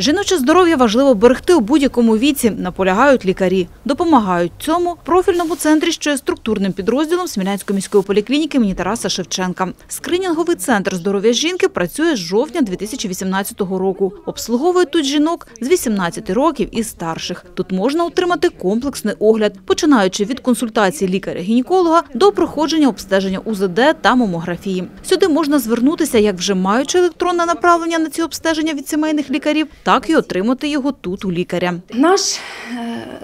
Жіноче здоров'я важливо берегти у будь-якому віці, наполягають лікарі. Допомагають цьому профільному центрі, що є структурним підрозділом Смілянської міської поліклініки імені Тараса Шевченка. Скринінговий центр здоров'я жінки працює з жовтня 2018 року. Обслуговує тут жінок з 18 років і старших. Тут можна отримати комплексний огляд, починаючи від консультації лікаря-гінеколога до проходження обстеження УЗД та мамографії. Сюди можна звернутися, як вже маючи електронне направлення на ці обстеження від сімейних лікарів, так і отримати його тут у лікаря. Наш е,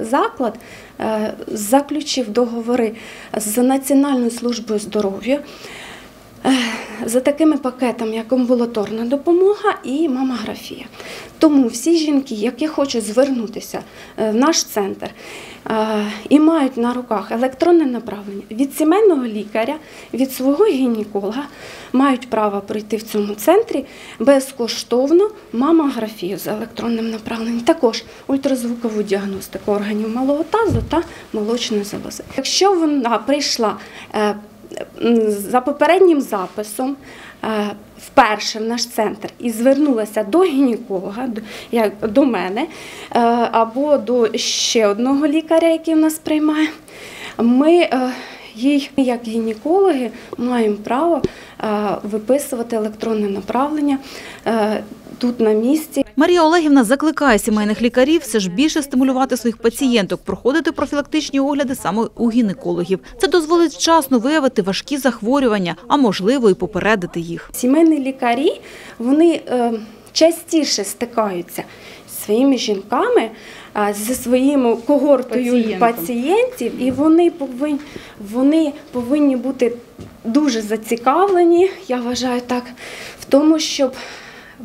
заклад е, заключив договори з Національною службою здоров'я за такими пакетами, як амбулаторна допомога і мамографія. Тому всі жінки, які хочуть звернутися е, в наш центр е, і мають на руках електронне направлення від сімейного лікаря, від свого гінеколога, мають право пройти в цьому центрі безкоштовно мамографію з електронним направленням, також ультразвукову діагностику органів малого тазу та молочної залози. Якщо вона прийшла е, за попереднім записом е, вперше в наш центр і звернулася до гінеколога, як до мене, е, або до ще одного лікаря, який в нас приймає, ми е, їй, як гінекологи, маємо право виписувати електронне направлення тут на місці. Марія Олегівна закликає сімейних лікарів все ж більше стимулювати своїх пацієнток, проходити профілактичні огляди саме у гінекологів. Це дозволить вчасно виявити важкі захворювання, а можливо і попередити їх. Сімейні лікарі вони е, частіше стикаються зі своїми жінками, зі своїм когортою Пацієнтом. пацієнтів, і вони повинні, вони повинні бути дуже зацікавлені, я вважаю так, в тому, щоб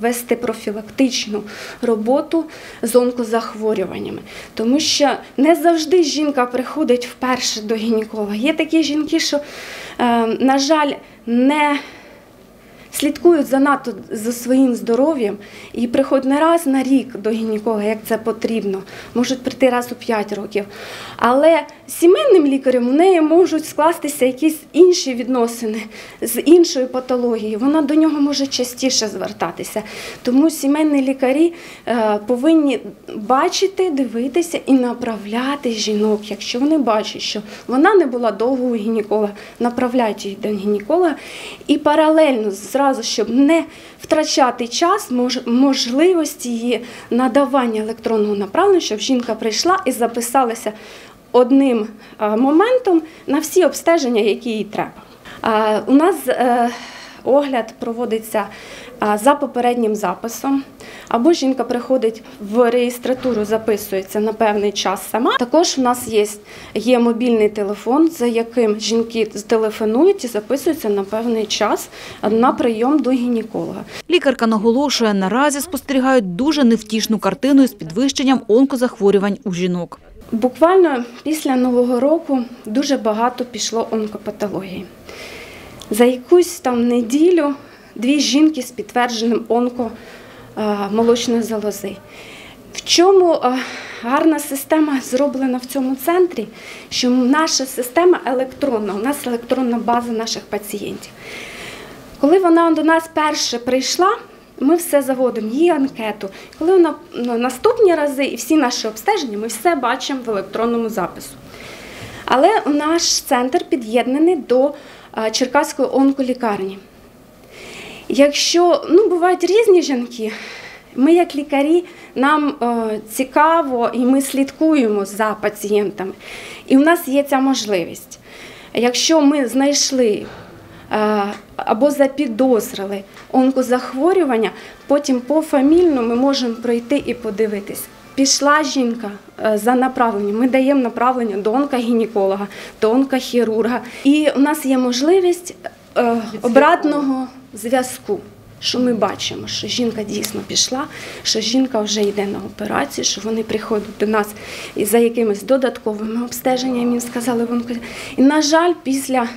вести профілактичну роботу з онкозахворюваннями. Тому що не завжди жінка приходить вперше до гінеколога. Є такі жінки, що, е, на жаль, не слідкують занадто за своїм здоров'ям і приходять не раз на рік до гінеколога, як це потрібно, можуть прийти раз у 5 років. Але сімейним лікарем у неї можуть скластися якісь інші відносини з іншою патологією. Вона до нього може частіше звертатися. Тому сімейні лікарі е, повинні бачити, дивитися і направляти жінок. Якщо вони бачать, що вона не була довго у гінеколога, направляють її до гінеколога і паралельно зразу, щоб не втрачати час, мож- можливості її надавання електронного направлення, щоб жінка прийшла і записалася одним е, моментом на всі обстеження, які їй треба. У нас е, огляд проводиться за попереднім записом. Або жінка приходить в реєстратуру, записується на певний час сама. Також у нас є, є мобільний телефон, за яким жінки телефонують і записуються на певний час на прийом до гінеколога. Лікарка наголошує, наразі спостерігають дуже невтішну картину з підвищенням онкозахворювань у жінок. Буквально після Нового року дуже багато пішло онкопатології. За якусь там неділю дві жінки з підтвердженим онко е, молочної залози. В чому е, гарна система зроблена в цьому центрі, що наша система електронна, у нас електронна база наших пацієнтів. Коли вона до нас перше прийшла, ми все заводимо, її анкету. Коли вона ну, наступні рази і всі наші обстеження, ми все бачимо в електронному запису. Але наш центр під'єднаний до Черкаської онколікарні. Якщо ну, бувають різні жінки, ми, як лікарі, нам е, цікаво і ми слідкуємо за пацієнтами. І в нас є ця можливість. Якщо ми знайшли е, або запідозрили онкозахворювання, потім пофамільно ми можемо пройти і подивитись. Пішла жінка е, за направленням. Ми даємо направлення до онкогінеколога, до онкохірурга. І у нас є можливість е, обратного зв'язку. Що ми бачимо, що жінка дійсно пішла, що жінка вже йде на операцію, що вони приходять до нас і за якимись додатковими обстеженнями, їм сказали в І, на жаль, після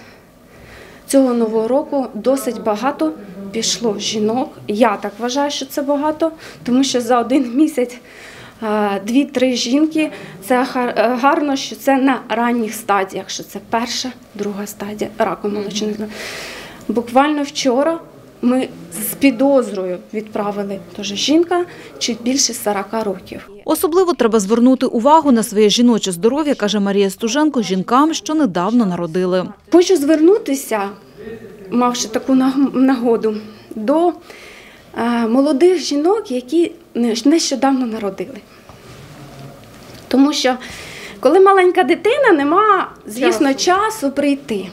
цього нового року досить багато пішло жінок. Я так вважаю, що це багато, тому що за один місяць дві-три жінки це е, гарно, що це на ранніх стадіях, що це перша, друга стадія раку молочної. Буквально вчора ми з підозрою відправили. Тож жінка чуть більше 40 років. Особливо треба звернути увагу на своє жіноче здоров'я, каже Марія Стуженко, жінкам, що недавно народили. Хочу звернутися, мавши таку наг- нагоду, до е, молодих жінок, які не- нещодавно народили. Тому що коли маленька дитина, нема, звісно, часу прийти.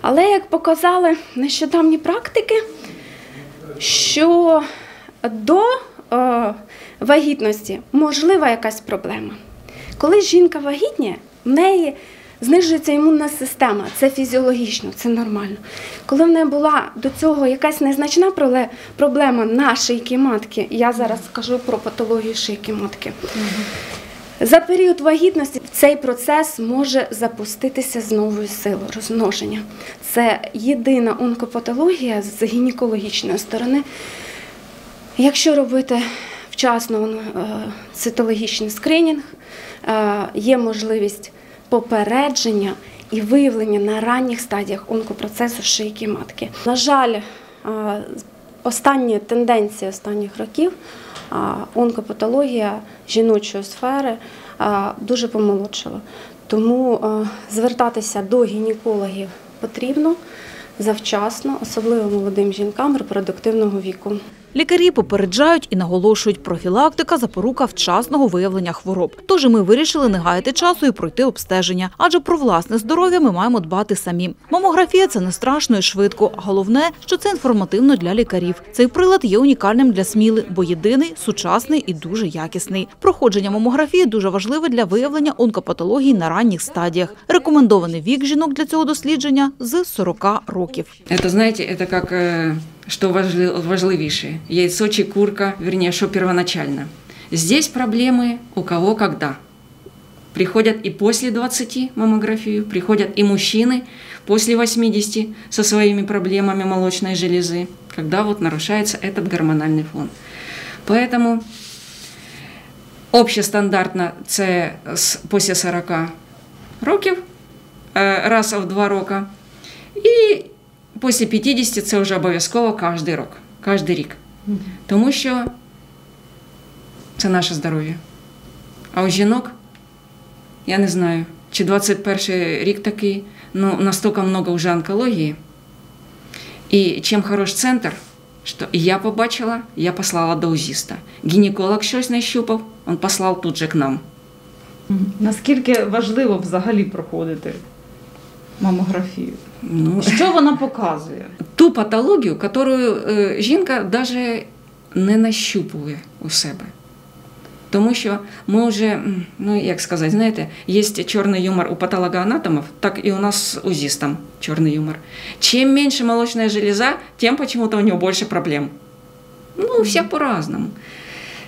Але як показали нещодавні практики, що до е, вагітності можлива якась проблема. Коли жінка вагітніє, в неї знижується імунна система, це фізіологічно, це нормально. Коли в неї була до цього якась незначна проблема на шийки матки, я зараз скажу про патологію шийки матки. За період вагітності цей процес може запуститися з новою силою розмноження. Це єдина онкопатологія з гінекологічної сторони. Якщо робити вчасно е, цитологічний скринінг, е, є можливість попередження і виявлення на ранніх стадіях онкопроцесу шийки матки. На жаль, останні тенденції останніх років онкопатологія жіночої сфери дуже помолодшила. Тому звертатися до гінекологів потрібно завчасно, особливо молодим жінкам репродуктивного віку. Лікарі попереджають і наголошують профілактика запорука вчасного виявлення хвороб. Тож і ми вирішили не гаяти часу і пройти обстеження, адже про власне здоров'я ми маємо дбати самі. Мамографія це не страшно і швидко. а Головне, що це інформативно для лікарів. Цей прилад є унікальним для сміли, бо єдиний, сучасний і дуже якісний. Проходження мамографії дуже важливе для виявлення онкопатологій на ранніх стадіях. Рекомендований вік жінок для цього дослідження з 40 років. Это, знаете, это как, э, что важли- важливейшее. Яйцо чи курка, вернее, что первоначально. Здесь проблемы у кого когда. Приходят и после 20 маммографию, приходят и мужчины после 80 со своими проблемами молочной железы, когда вот нарушается этот гормональный фон. Поэтому общестандартно це з- після 40 років, е, раз в два роки. І після 50 це вже обов'язково кожен рік. Кожен рік. Тому що це наше здоров'я. А у жінок, я не знаю, чи 21 рік такий, ну настільки много вже онкології. І чим хорош центр, що я побачила, я послала до узіста. Гінеколог щось нащупав, він послав тут же к нам. Наскільки важливо взагалі проходити мамографію? Ну, Що вона показує? ту патологію, яку е, жінка навіть не нащупує у себе. Тому що ми вже, ну як сказати, знаєте, є чорний юмор у патологоанатомів, так і у нас з узістом чорний юмор. Чим менше молочна железа, тим почему-то у нього більше проблем. Ну, у всіх по-разному.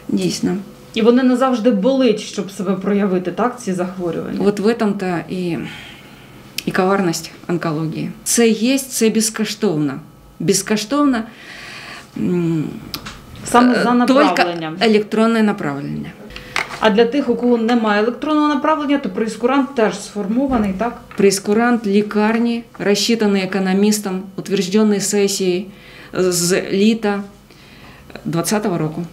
Дійсно. І вони не завжди болить, щоб себе проявити, так, ці захворювання. От в этом-то і, і коварність онкології. Це є, це безкоштовно. Безкоштовно. Саме за Е, направленням. Тільки електронне направлення. А для тих, у кого немає електронного направлення, то прейскурант теж сформований, так? Прейскурант лікарні, розчитаний економістом, утверждений сесією з літа 2020 року.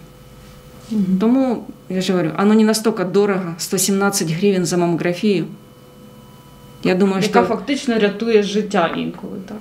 Тому, я ж говорю, оно не настільки дорого, 117 гривень за мамографію. Я думаю, Яка що фактично рятує життя інколи, так?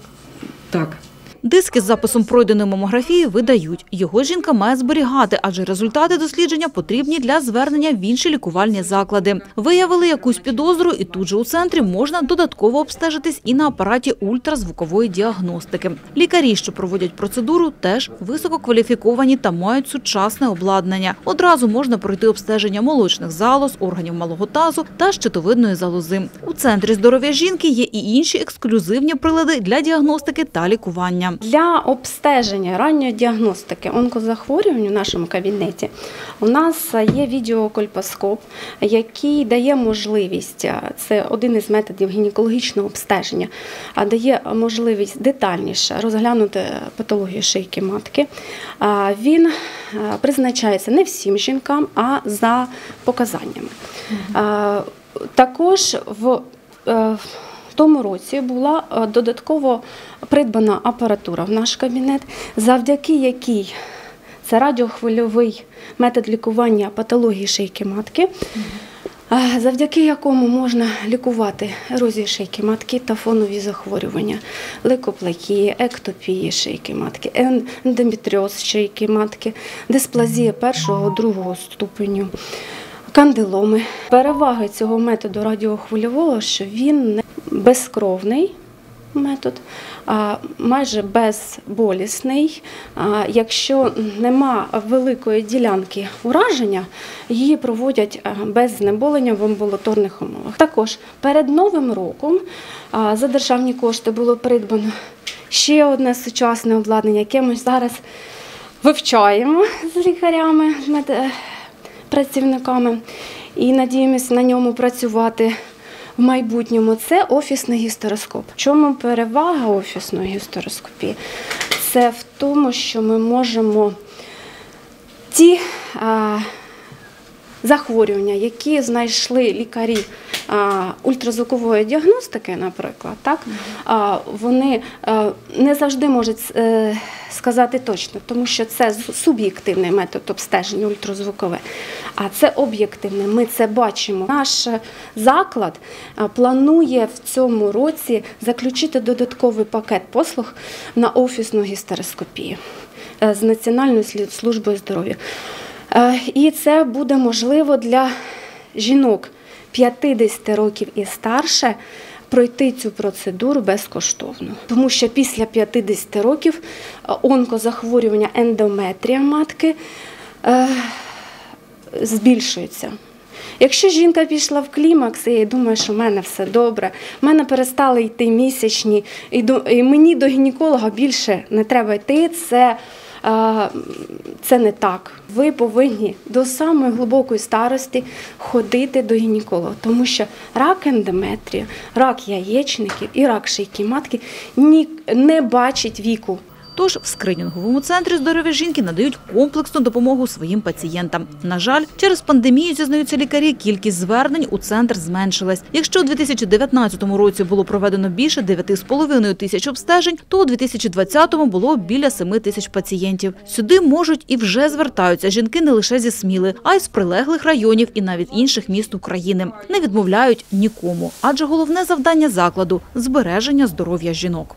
так. Диски з записом пройденої мамографії видають. Його жінка має зберігати, адже результати дослідження потрібні для звернення в інші лікувальні заклади. Виявили якусь підозру, і тут же у центрі можна додатково обстежитись і на апараті ультразвукової діагностики. Лікарі, що проводять процедуру, теж висококваліфіковані та мають сучасне обладнання. Одразу можна пройти обстеження молочних залоз, органів малого тазу та щитовидної залози. У центрі здоров'я жінки є і інші ексклюзивні прилади для діагностики та лікування. Для обстеження ранньої діагностики онкозахворювань у нашому кабінеті у нас є відеокольпоскоп, який дає можливість, це один із методів гінекологічного обстеження, а дає можливість детальніше розглянути патологію шийки матки. Він е, призначається не всім жінкам, а за показаннями. Також в е, тому році була е, додатково придбана апаратура в наш кабінет, завдяки якій це радіохвильовий метод лікування патології шийки матки, е, завдяки якому можна лікувати ерозію шийки матки та фонові захворювання, лейкоплакії, ектопії шийки матки, ен- ендометріоз шийки матки, дисплазія першого другого ступеню. Кандиломи. Переваги цього методу радіохвильового, що він не безкровний метод, майже безболісний. Якщо нема великої ділянки ураження, її проводять без знеболення в амбулаторних умовах. Також перед Новим роком за державні кошти було придбано ще одне сучасне обладнання, яке ми зараз вивчаємо з лікарями, працівниками і надіємося на ньому працювати в майбутньому. Це офісний гістероскоп. Чому перевага офісної гістероскопії? Це в тому, що ми можемо ті а, захворювання, які знайшли лікарі ультразвукової діагностики, наприклад, так, вони не завжди можуть е, сказати точно, тому що це суб'єктивний метод обстеження ультразвукове, а це об'єктивне. Ми це бачимо. Наш заклад планує в цьому році заключити додатковий пакет послуг на офісну гістероскопію е, з Національною службою здоров'я. Е, І це буде можливо для жінок 50 років і старше пройти цю процедуру безкоштовно. Тому що після 50 років е, онкозахворювання ендометрія матки е, збільшується. Якщо жінка пішла в клімакс, і я думаю, що в мене все добре, в мене перестали йти місячні, і, до, і мені до гінеколога більше не треба йти, це, це не так. Ви повинні до самої глибокої старості ходити до гінеколога, тому що рак ендометрію, рак яєчників і рак шийки матки не бачить віку. Тож в скринінговому центрі здоров'я жінки надають комплексну допомогу своїм пацієнтам. На жаль, через пандемію, зізнаються лікарі, кількість звернень у центр зменшилась. Якщо у 2019 році було проведено більше 9,5 тисяч обстежень, то у 2020 було біля 7 тисяч пацієнтів. Сюди можуть і вже звертаються жінки не лише зі Сміли, а й з прилеглих районів і навіть інших міст України. Не відмовляють нікому, адже головне завдання закладу збереження здоров'я жінок.